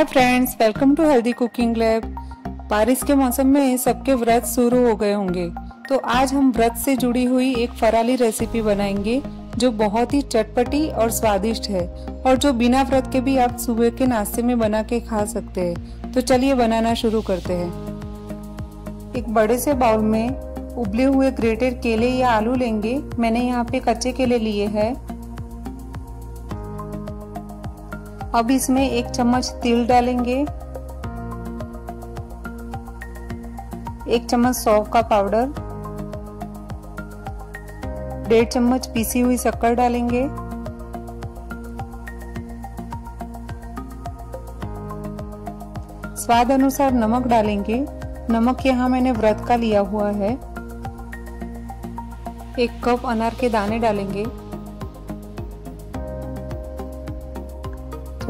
Hi friends welcome to healthy cooking lab बारिश के मौसम में सबके व्रत शुरू हो गए होंगे। तो आज हम व्रत से जुड़ी हुई एक फराली रेसिपी बनाएँगे, जो बहुत ही चटपटी और स्वादिष्ट है, और जो बिना व्रत के भी आप सुबह के नाश्ते में बना के खा सकते हैं। तो चलिए बनाना शुरू करते हैं। एक बड़े से बाउल में उबले हुए ग्रेटेड केले या आलू लेंगे। मैंने यहाँ पे कच्चे केले लिए हैं। अब इसमें एक चम्मच तिल डालेंगे। एक चम्मच सौंफ का पाउडर। डेढ़ चम्मच पीसी हुई शक्कर डालेंगे। स्वाद अनुसार नमक डालेंगे। नमक यहाँ मैंने व्रत का लिया हुआ है। एक कप अनार के दाने डालेंगे।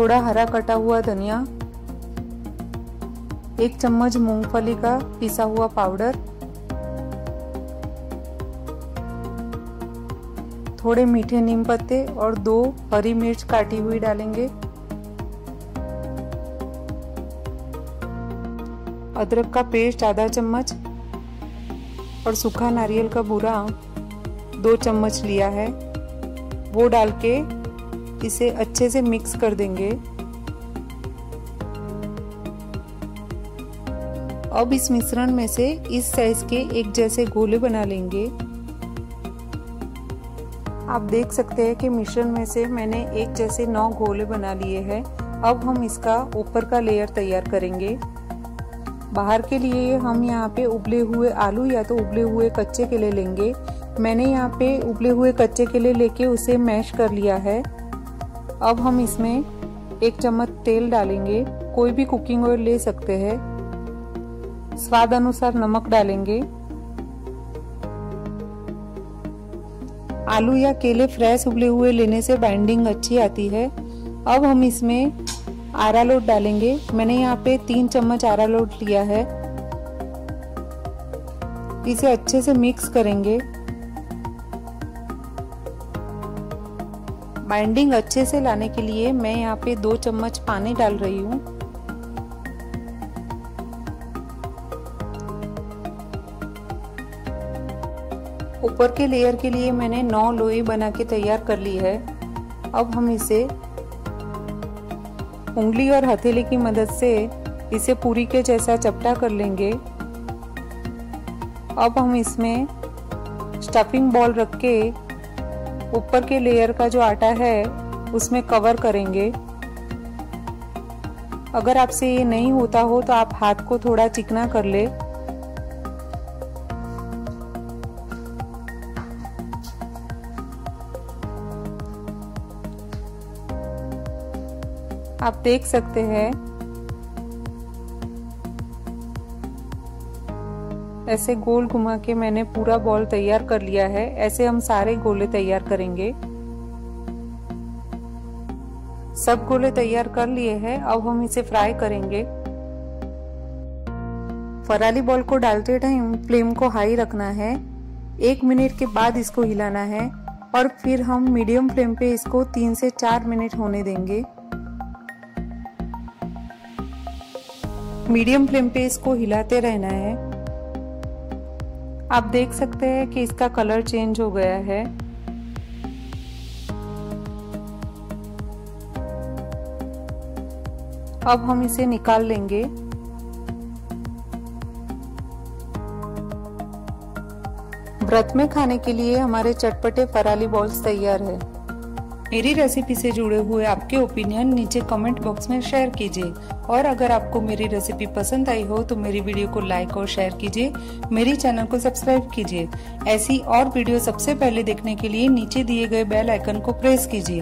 थोड़ा हरा कटा हुआ धनिया, एक चम्मच मूंगफली का पिसा हुआ पाउडर, थोड़े मीठे नीम पत्ते और दो हरी मिर्च काटी हुई डालेंगे। अदरक का पेस्ट आधा चम्मच और सूखा नारियल का बूरा दो चम्मच लिया है। वो डाल के इसे अच्छे से मिक्स कर देंगे। अब इस मिश्रण में से इस साइज़ के एक जैसे गोले बना लेंगे। आप देख सकते हैं कि मिश्रण में से मैंने एक जैसे नौ गोले बना लिए हैं। अब हम इसका ऊपर का लेयर तैयार करेंगे। बाहर के लिए हम यहाँ पे उबले हुए आलू या तो उबले हुए कच्चे केले लेंगे। मैंने यहाँ पे उबले हुए कच्चे केले लेके उसे मैश कर लिया है। अब हम इसमें एक चम्मच तेल डालेंगे। कोई भी कुकिंग ऑयल ले सकते हैं। स्वाद अनुसार नमक डालेंगे। आलू या केले फ्रेश उबले हुए लेने से बाइंडिंग अच्छी आती है। अब हम इसमें आरा लोट डालेंगे। मैंने यहाँ पे तीन चम्मच आरा लोट लिया है। इसे अच्छे से मिक्स करेंगे। बाइंडिंग अच्छे से लाने के लिए मैं यहाँ पे दो चम्मच पानी डाल रही हूँ। ऊपर के लेयर के लिए मैंने नौ लोई बना के तैयार कर ली है। अब हम इसे उंगली और हथेली की मदद से इसे पूरी के जैसा चपटा कर लेंगे। अब हम इसमें स्टफिंग बॉल रख के ऊपर के लेयर का जो आटा है, उसमें कवर करेंगे। अगर आपसे ये नहीं होता हो तो आप हाथ को थोड़ा चिकना कर ले। आप देख सकते हैं ऐसे गोल घुमा के मैंने पूरा बॉल तैयार कर लिया है। ऐसे हम सारे गोले तैयार करेंगे। सब गोले तैयार कर लिए हैं, अब हम इसे फ्राई करेंगे। फराली बॉल को डालते टाइम फ्लेम को हाई रखना है। एक मिनट के बाद इसको हिलाना है और फिर हम मीडियम फ्लेम पे इसको तीन से चार मिनट होने देंगे। मीडियम फ्लेम पे इसको हिलाते रहना है। आप देख सकते हैं कि इसका कलर चेंज हो गया है। अब हम इसे निकाल लेंगे। व्रत में खाने के लिए हमारे चटपटे पराली बॉल्स तैयार है। मेरी रेसिपी से जुड़े हुए आपके ओपिनियन नीचे कमेंट बॉक्स में शेयर कीजिए। और अगर आपको मेरी रेसिपी पसंद आई हो तो मेरी वीडियो को लाइक और शेयर कीजिए। मेरी चैनल को सब्सक्राइब कीजिए। ऐसी और वीडियो सबसे पहले देखने के लिए नीचे दिए गए बेल आइकन को प्रेस कीजिए।